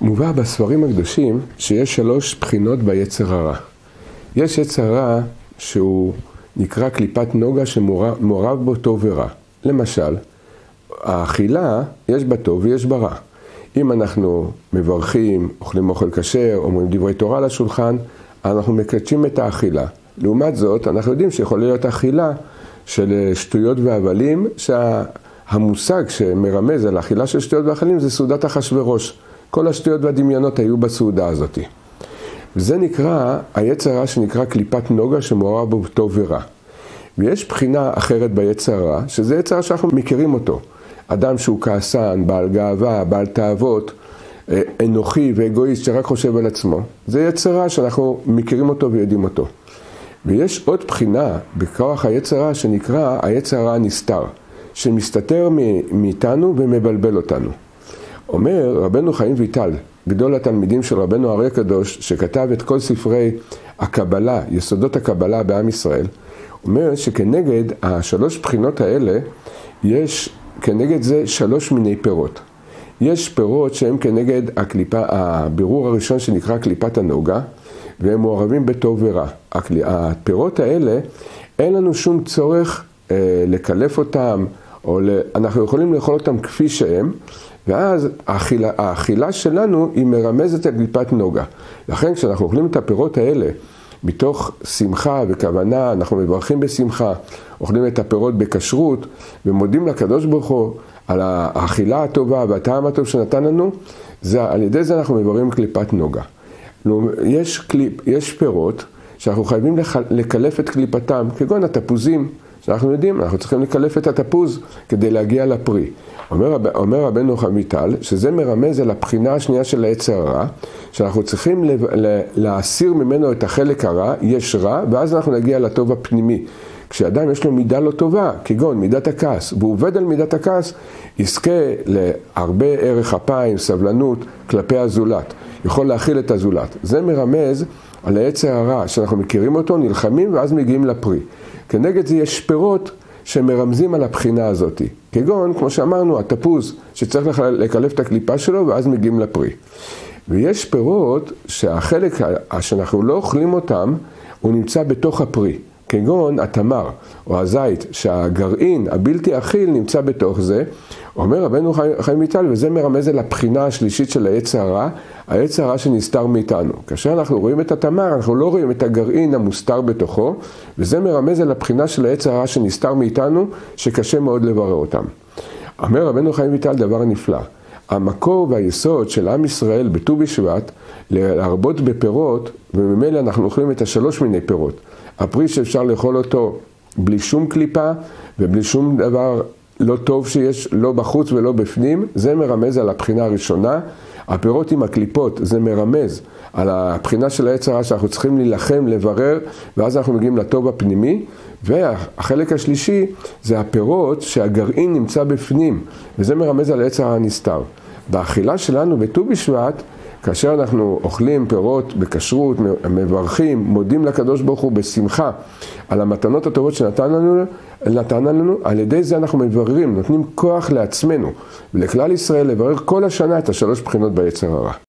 מובא בספרים הקדושים שיש שלוש בחינות ביצר הרע. יש יצר רע שהוא נקרא קליפת נוגה שמעורב בו טוב ורע. למשל, האכילה, יש בה טוב ויש בה רע. אם אנחנו מברכים, אוכלים אוכל כשר, אומרים דברי תורה לשולחן, אנחנו מקדשים את האכילה. לעומת זאת, אנחנו יודעים שיכול להיות אכילה של שטויות והבלים, שהמושג שמרמז על אכילה של שטויות והבלים זה סעודת אחשורוש. כל השטויות והדמיונות היו בסעודה הזאת. וזה נקרא, היצר הרע שנקרא קליפת נוגה שמעורב בו טוב ורע. ויש בחינה אחרת ביצר הרע, שזה יצר שאנחנו מכירים אותו. אדם שהוא כעסן, בעל גאווה, בעל תאוות, אה, אנוכי ואגואיסט שרק חושב על עצמו. זה יצר רע שאנחנו מכירים אותו ויודעים אותו. ויש עוד בחינה בכוח היצר הרע שנקרא היצר הרע הנסתר, שמסתתר מאיתנו ומבלבל אותנו. אומר רבנו חיים ויטל, גדול התלמידים של רבנו אריה קדוש, שכתב את כל ספרי הקבלה, יסודות הקבלה בעם ישראל, אומר שכנגד השלוש בחינות האלה, יש כנגד זה שלוש מיני פירות. יש פירות שהם כנגד הקליפה, הבירור הראשון שנקרא קליפת הנוגה, והם מעורבים בטוב ורע. הפירות האלה, אין לנו שום צורך אה, לקלף אותם, או ל... אנחנו יכולים לאכול אותם כפי שהם, ואז האכילה, האכילה שלנו היא מרמזת על קליפת נוגה. לכן כשאנחנו אוכלים את הפירות האלה מתוך שמחה וכוונה, אנחנו מברכים בשמחה, אוכלים את הפירות בכשרות ומודים לקדוש ברוך הוא על האכילה הטובה והטעם הטוב שנתן לנו, זה, על ידי זה אנחנו מברכים קליפת נוגה. יש, קליפ, יש פירות שאנחנו חייבים לקלף את קליפתם, כגון התפוזים. שאנחנו יודעים, אנחנו צריכים לקלף את התפוז כדי להגיע לפרי. אומר, אומר רבנו חמיטל, שזה מרמז על הבחינה השנייה של היצר הרע, שאנחנו צריכים לב, להסיר ממנו את החלק הרע, יש רע, ואז אנחנו נגיע לטוב הפנימי. כשאדם יש לו מידה לא טובה, כגון מידת הכעס, והוא עובד על מידת הכעס, יזכה להרבה ארך אפיים, סבלנות כלפי הזולת. יכול להכיל את הזולת. זה מרמז על העצר הרע, שאנחנו מכירים אותו, נלחמים ואז מגיעים לפרי. כנגד זה יש פירות שמרמזים על הבחינה הזאת. כגון, כמו שאמרנו, התפוז, שצריך לקלף את הקליפה שלו ואז מגיעים לפרי. ויש פירות שהחלק שאנחנו לא אוכלים אותם, הוא נמצא בתוך הפרי. כגון התמר או הזית, שהגרעין הבלתי אכיל נמצא בתוך זה, אומר רבנו חיים ויטל, וזה מרמז על הבחינה השלישית של העץ הרע, העץ הרע שנסתר מאיתנו. כאשר אנחנו רואים את התמר, אנחנו לא רואים את הגרעין המוסתר בתוכו, וזה מרמז על הבחינה של העץ הרע שנסתר מאיתנו, שקשה מאוד לברר אותם. אומר רבנו חיים ויטל דבר נפלא. המקור והיסוד של עם ישראל בט"ו בשבט, להרבות בפירות, וממילא אנחנו אוכלים את השלוש מיני פירות. הפרי שאפשר לאכול אותו בלי שום קליפה ובלי שום דבר לא טוב שיש לא בחוץ ולא בפנים, זה מרמז על הבחינה הראשונה. הפירות עם הקליפות זה מרמז על הבחינה של העץ הרע שאנחנו צריכים להילחם, לברר, ואז אנחנו מגיעים לטוב הפנימי. והחלק השלישי זה הפירות שהגרעין נמצא בפנים, וזה מרמז על הרע הנסתר. באכילה שלנו בט"ו בשבט כאשר אנחנו אוכלים פירות בכשרות, מברכים, מודים לקדוש ברוך הוא בשמחה על המתנות הטובות שנתן לנו, נתן לנו, על ידי זה אנחנו מבררים, נותנים כוח לעצמנו ולכלל ישראל לברר כל השנה את השלוש בחינות ביצר הרע.